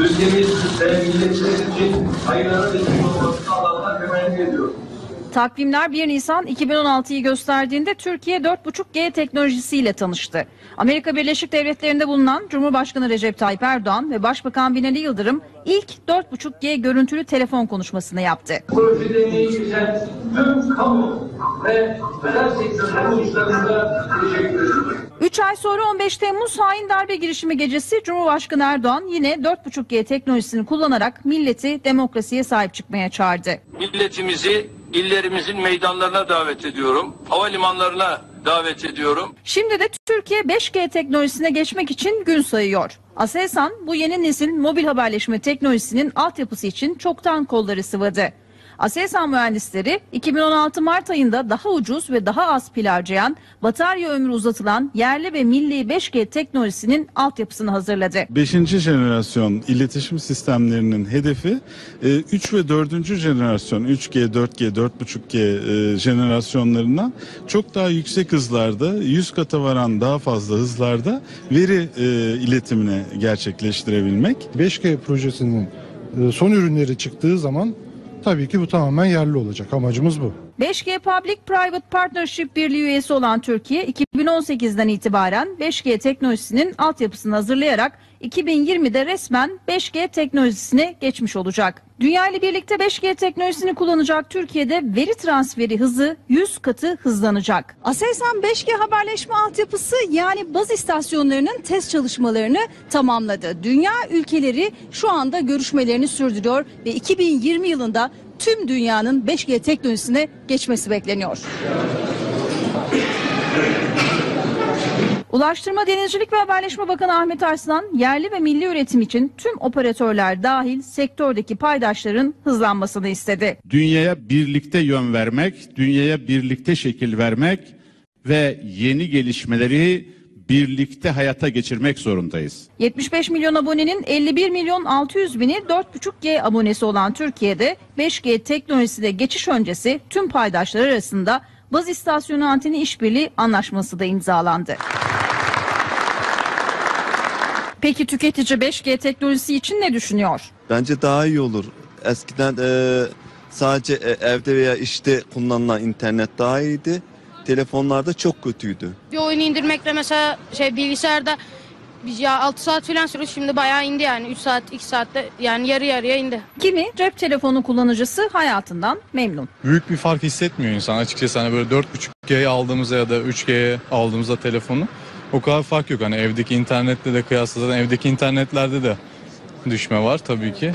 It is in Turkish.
ülkemiz ve milletimiz için hayırlara vesile olmasını Allah'tan temenni ediyorum. Takvimler 1 Nisan 2016'yı gösterdiğinde Türkiye 4.5G teknolojisiyle tanıştı. Amerika Birleşik Devletleri'nde bulunan Cumhurbaşkanı Recep Tayyip Erdoğan ve Başbakan Binali Yıldırım ilk 4.5G görüntülü telefon konuşmasını yaptı. Emeği geçen tüm kamu ve özel sektör kuruluşlarımıza teşekkür ediyorum. 3 ay sonra 15 Temmuz hain darbe girişimi gecesi Cumhurbaşkanı Erdoğan yine 4.5G teknolojisini kullanarak milleti demokrasiye sahip çıkmaya çağırdı. milletimizi illerimizin meydanlarına davet ediyorum. Havalimanlarına davet ediyorum. Şimdi de Türkiye 5G teknolojisine geçmek için gün sayıyor. Aselsan bu yeni nesil mobil haberleşme teknolojisinin altyapısı için çoktan kolları sıvadı. Aselsan mühendisleri 2016 Mart ayında daha ucuz ve daha az pil harcayan, batarya ömrü uzatılan yerli ve milli 5G teknolojisinin altyapısını hazırladı. 5. jenerasyon iletişim sistemlerinin hedefi 3 ve 4. jenerasyon 3G, 4G, 4.5G e, jenerasyonlarına çok daha yüksek hızlarda 100 kata varan daha fazla hızlarda veri e, iletimine gerçekleştirebilmek. 5G projesinin e, son ürünleri çıktığı zaman tabii ki bu tamamen yerli olacak. Amacımız bu. 5G Public Private Partnership Birliği üyesi olan Türkiye 2018'den itibaren 5G teknolojisinin altyapısını hazırlayarak 2020'de resmen 5G teknolojisine geçmiş olacak. Dünya ile birlikte 5G teknolojisini kullanacak Türkiye'de veri transferi hızı 100 katı hızlanacak. Aselsan 5G haberleşme altyapısı yani baz istasyonlarının test çalışmalarını tamamladı. Dünya ülkeleri şu anda görüşmelerini sürdürüyor ve 2020 yılında tüm dünyanın 5G teknolojisine geçmesi bekleniyor. Ulaştırma, Denizcilik ve Haberleşme Bakanı Ahmet Arslan yerli ve milli üretim için tüm operatörler dahil sektördeki paydaşların hızlanmasını istedi. dünyaya birlikte yön vermek, dünyaya birlikte şekil vermek ve yeni gelişmeleri birlikte hayata geçirmek zorundayız. 75 milyon abonenin 51 milyon 600 bini 4.5G abonesi olan Türkiye'de 5G teknolojisine geçiş öncesi tüm paydaşlar arasında baz istasyonu anteni işbirliği anlaşması da imzalandı. Peki tüketici 5G teknolojisi için ne düşünüyor? Bence daha iyi olur. Eskiden e, sadece e, evde veya işte kullanılan internet daha iyiydi. Telefonlarda çok kötüydü. Bir oyunu indirmekle mesela şey bilgisayarda biz ya 6 saat falan sürüyor şimdi bayağı indi yani 3 saat 2 saatte yani yarı yarıya indi. Kimi cep telefonu kullanıcısı hayatından memnun. büyük bir fark hissetmiyor insan açıkçası hani böyle 4.5G'ye aldığımızda ya da 3G'ye aldığımızda telefonu o kadar fark yok hani evdeki internetle de kıyasla zaten evdeki internetlerde de düşme var tabii ki.